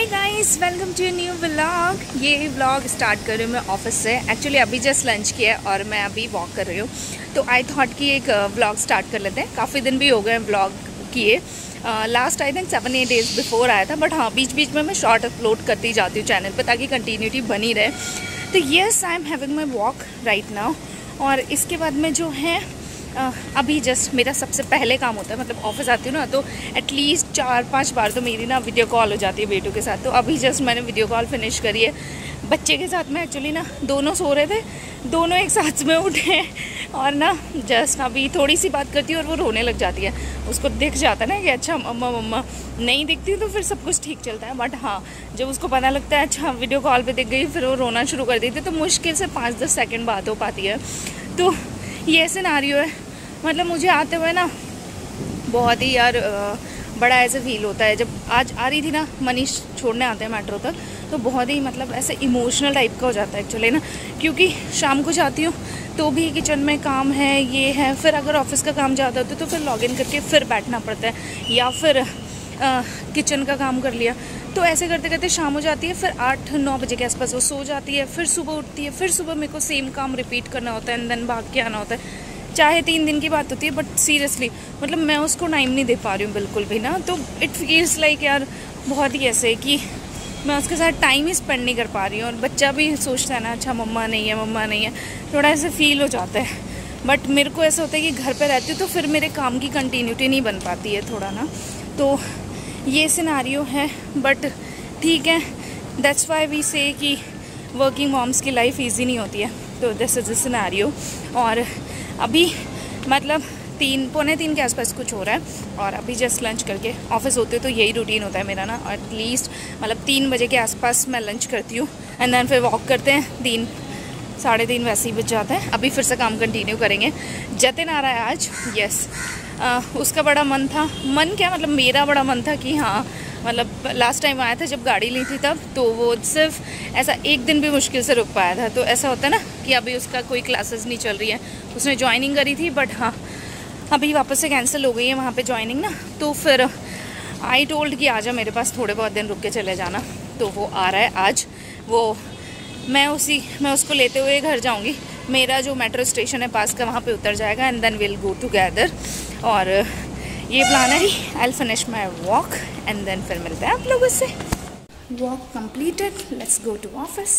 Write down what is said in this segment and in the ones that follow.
Hi guys welcome to new vlog ये vlog start कर रही हूँ मैं ऑफ़िस से. एक्चुअली अभी जस्ट लंच किया है और मैं अभी वॉक कर रही हूँ. तो आई थॉट कि एक व्लॉग uh, स्टार्ट कर लेते हैं. काफ़ी दिन भी हो गए हैं व्लॉग किए. Last I think seven eight days before आया था बट हाँ बीच बीच में मैं शॉर्ट अपलोड करती जाती हूँ चैनल पर ताकि कंटिन्यूटी बनी रहे. तो yes I am having my walk right now और इसके बाद में जो है अभी जस्ट मेरा सबसे पहले काम होता है मतलब ऑफ़िस आती हूँ ना तो एटलीस्ट चार पाँच बार तो मेरी ना वीडियो कॉल हो जाती है बेटों के साथ। तो अभी जस्ट मैंने वीडियो कॉल फिनिश करी है। बच्चे के साथ में एक्चुअली ना दोनों सो रहे थे, दोनों एक साथ में उठे और ना जस्ट अभी थोड़ी सी बात करती हूँ और वो रोने लग जाती है। उसको दिख जाता है ना कि अच्छा मम्मा मम्मा, नहीं दिखती तो फिर सब कुछ ठीक चलता है। बट हाँ जब उसको पता लगता है अच्छा वीडियो कॉल पे दिख गई, फिर वो रोना शुरू कर देती है तो मुश्किल से पाँच दस सेकेंड बात हो पाती है। तो ये सिनारियो है। मतलब मुझे आते हुए ना बहुत ही यार बड़ा ऐसे फील होता है। जब आज आ रही थी ना मनीष छोड़ने आते हैं मेट्रो तक तो बहुत ही मतलब ऐसे इमोशनल टाइप का हो जाता है एक्चुअली ना। क्योंकि शाम को जाती हूँ तो भी किचन में काम है, ये है, फिर अगर ऑफ़िस का काम ज़्यादा होता है तो फिर लॉगिन करके फिर बैठना पड़ता है। या फिर किचन का काम कर लिया। तो ऐसे करते करते शाम हो जाती है, फिर आठ, नौ बजे के आसपास वो सो जाती है, फिर सुबह उठती है, फिर सुबह मेरे को सेम काम रिपीट करना होता है एंड देन भाग के आना होता है। चाहे तीन दिन की बात होती है बट सीरियसली मतलब मैं उसको टाइम नहीं दे पा रही हूँ बिल्कुल भी ना तो इट फील्स लाइक यार बहुत ही ऐसे कि मैं उसके साथ टाइम ही स्पेंड नहीं कर पा रही हूँ, और बच्चा भी सोचता है ना अच्छा मम्मा नहीं है, मम्मा नहीं है। थोड़ा ऐसे फील हो जाता है। बट मेरे को ऐसा होता है कि घर पर रहती हूँ तो फिर मेरे काम की कंटिन्यूटी नहीं बन पाती है थोड़ा ना तो ये सिनारियो है बट ठीक है दैट्स वाई वी से कि वर्किंग मॉम्स की लाइफ ईजी नहीं होती है। तो दिस इज़ अ सिनारियो और अभी मतलब तीन, पौने तीन के आसपास कुछ हो रहा है, और अभी जस्ट लंच करके ऑफ़िस होते हो तो यही रूटीन होता है मेरा ना। एटलीस्ट मतलब तीन बजे के आसपास मैं लंच करती हूँ एंड देन फिर वॉक करते हैं, तीन, साढ़े तीन वैसे ही बज जाता है। अभी फिर से काम कंटिन्यू करेंगे। जतिन आ रहा है आज यस आ, उसका बड़ा मन था। मन क्या? मतलब मेरा बड़ा मन था कि हाँ मतलब लास्ट टाइम आया था जब गाड़ी ली थी तब तो वो सिर्फ़ ऐसा एक दिन भी मुश्किल से रुक पाया था। तो ऐसा होता है ना कि अभी उसका कोई क्लासेस नहीं चल रही है। उसने ज्वाइनिंग करी थी बट हाँ अभी वापस से कैंसिल हो गई है वहाँ पे ज्वाइनिंग ना। तो फिर आई टोल्ड कि आ मेरे पास थोड़े बहुत दिन रुक के चले जाना। तो वो आ रहा है आज। वो मैं उसी मैं उसको लेते हुए घर जाऊँगी। मेरा जो मेट्रो स्टेशन है, पास का, वहाँ पे उतर जाएगा and then will go together और, ये प्लान है I finish my walk and then फिर मिलता है आप लोगों से. Walk completed let's go to office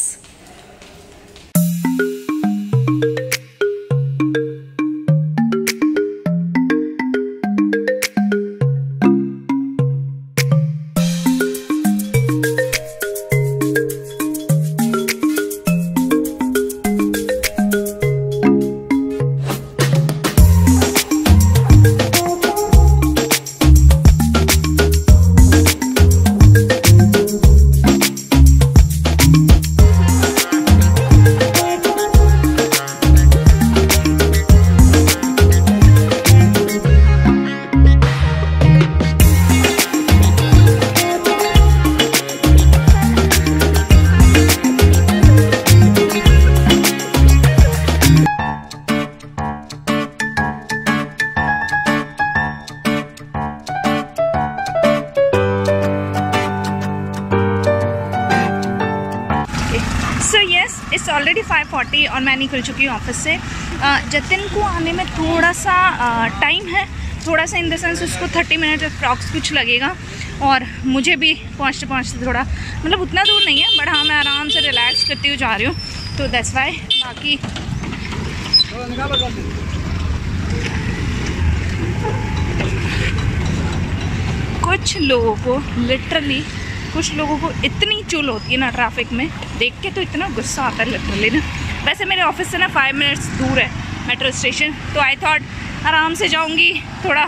already 5:40 और मैं निकल चुकी हूँ ऑफ़िस से। जतिन को आने में थोड़ा सा टाइम है। थोड़ा सा इन द सेंस उसको 30 मिनट अप्रॉक्स कुछ लगेगा। और मुझे भी पहुँचते पहुँचते थोड़ा मतलब उतना दूर नहीं है बट हाँ मैं आराम से रिलैक्स करती हुई जा रही हूँ। तो दैट्स वाई बाकी कुछ लोगों को लिटरली कुछ लोगों को इतनी चुल होती है ना ट्रैफ़िक में, देख के तो इतना गुस्सा आता है लिटरली ना। वैसे मेरे ऑफ़िस से ना फाइव मिनट्स दूर है मेट्रो स्टेशन तो आई थॉट आराम से जाऊँगी, थोड़ा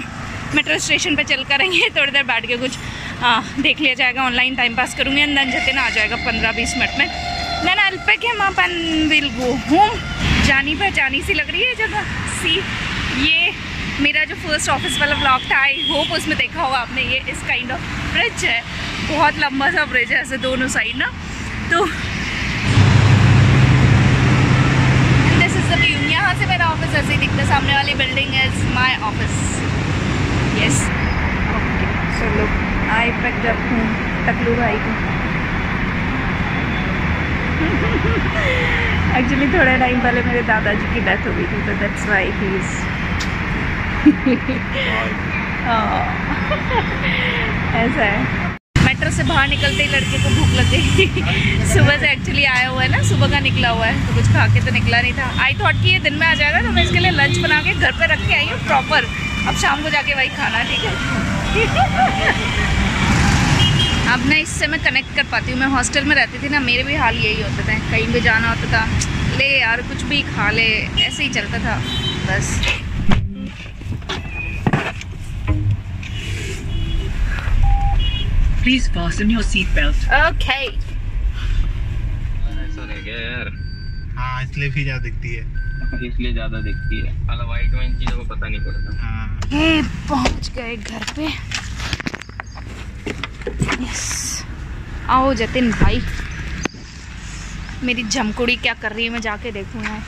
मेट्रो स्टेशन पर चल करेंगे, थोड़ी देर बैठ के कुछ हाँ देख लिया जाएगा ऑनलाइन टाइम पास करूँगी देन जतिन आ जाएगा पंद्रह बीस मिनट में। Then I pack him and will go home जानी पहचानी सी लग रही है जगह, सी, ये मेरा जो फ़र्स्ट ऑफ़िस वाला ब्लॉग था आई होप उसमें देखा होगा आपने, ये इस काइंड ऑफ़ ब्रिज है। बहुत लंबा सा ब्रिज है ऐसे दोनों साइड ना। तो दिस इज़ द व्यू यहाँ से मेरा ऑफ़िस ऐसे ही दिखता सामने वाली building is my office yes okay so look I packed up हूँ। टकलू भाई को। एक्चुअली थोड़े टाइम पहले मेरे दादाजी की डेथ हो गई थी तो दैट्स वाई ही इज़ ऐसा है। मेट्रो से बाहर निकलते ही लड़के को भूख लग गई। सुबह से एक्चुअली आया हुआ है ना, सुबह का निकला हुआ है तो कुछ खा के तो निकला नहीं था। आई थॉट कि ये दिन में आ जाएगा तो मैं इसके लिए लंच बना के घर पे रख के आई हूँ प्रॉपर अब शाम को जाके वही खाना, ठीक है? अब ना इससे मैं कनेक्ट कर पाती हूँ। मैं हॉस्टल में रहती थी ना, मेरे भी हाल यही होते थे। कहीं भी जाना होता था, ले यार, कुछ भी खा ले, ऐसे ही चलता था। बस। Please fasten your seatbelt. Okay ऐसा यार। हाँ इसलिए भी ज़्यादा दिखती है। इसलिए ज़्यादा दिखती है। वाइट में इन चीज़ों को पता नहीं पड़ता। हाँ। ये पहुँच गए घर पे। यस आओ जतिन भाई। मेरी झमकुड़ी क्या कर रही है मैं जाके देखूँ यार।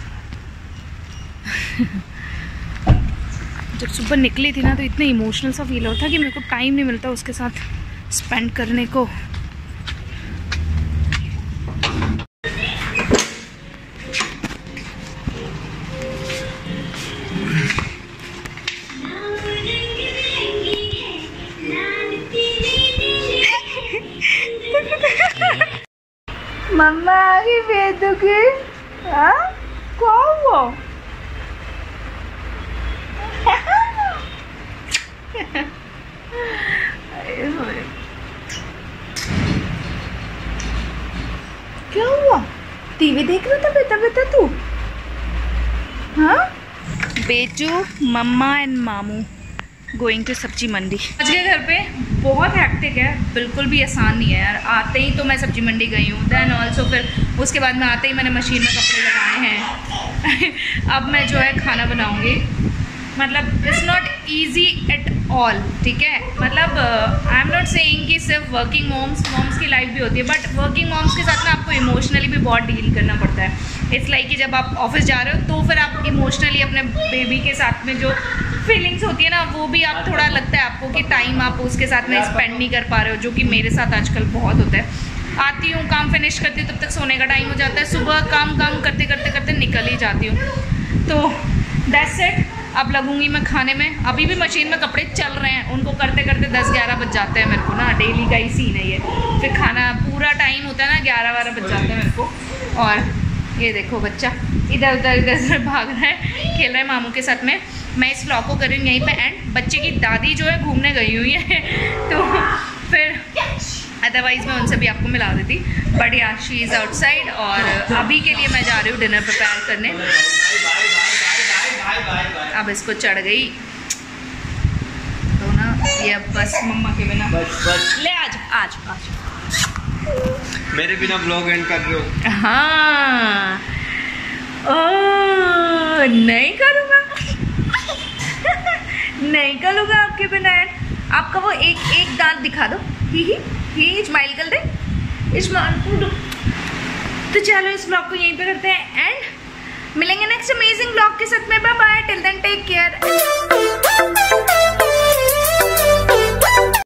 जब सुबह निकली थी ना तो इतना इमोशनल सा फील हो रहा था कि मेरे को टाइम नहीं मिलता उसके साथ। स्पेंड करने को। मम्मा आ गई वेदू की। हाँ? कौन वो? अरे क्या हुआ? टीवी देख रहा था बेटा बेटा तू? हाँ? बेचू मम्मा एंड मामू गोइंग टू सब्ज़ी मंडी। आज के घर पे बहुत हैक्टिक है। बिल्कुल भी आसान नहीं है यार। आते ही तो मैं सब्ज़ी मंडी गई हूँ। देन ऑल्सो फिर उसके बाद में आते ही मैंने मशीन में कपड़े लगाए हैं। अब मैं जो है खाना बनाऊँगी। मतलब it's not easy at all ठीक है? मतलब आई एम नॉट सेइंग कि सिर्फ़ वर्किंग मॉम्स मॉम्स की लाइफ भी होती है बट वर्किंग मॉम्स के साथ ना आपको इमोशनली भी बहुत डील करना पड़ता है। इट्स लाइक कि जब आप ऑफ़िस जा रहे हो तो फिर आप इमोशनली अपने बेबी के साथ में जो फीलिंग्स होती है ना, वो भी आप थोड़ा लगता है आपको कि टाइम आप उसके साथ में स्पेंड नहीं कर पा रहे हो, जो कि मेरे साथ आजकल बहुत होता है। आती हूँ, काम फिनिश करती हूँ, तब तक सोने का टाइम हो जाता है। सुबह काम काम करते करते करते निकल ही जाती हूँ। तो दैट्स इट अब लगूँगी मैं खाने में। अभी भी मशीन में कपड़े चल रहे हैं। उनको करते करते दस ग्यारह बज जाते हैं मेरे को ना। डेली का ही सीन है ये। फिर खाना पूरा टाइम होता है ना, ग्यारह बारह बज जाते हैं मेरे को। और ये देखो बच्चा, इधर, उधर इधर उधर भाग रहा है, खेल रहा है मामू के साथ में। मैं इस ब्लॉग को कर यहीं पे एंड बच्चे की दादी जो है घूमने गई हुई है। तो फिर अदरवाइज़ मैं उनसे भी आपको मिला देती। बट या शी इज़ आउटसाइड और अभी के लिए मैं जा रही हूँ डिनर प्रिपेयर करने। अब इसको चढ़ गई। तो ना ये अब बस मम्मा के बिना। बस बस। ले आज आज आज। मेरे बिना ब्लॉग एंड कर रहे हो। हाँ। ओ नहीं करूँगा। नहीं करूँगा आपके बिना एंड आपका वो एक एक दांत दिखा दो। ही ही ही स्माइल कर दे। स्माइल तो चलो इस ब्लॉग को यहीं पे करते हैं एंड मिलेंगे नेक्स्ट अमेजिंग ब्लॉग के साथ। में bye bye till then take care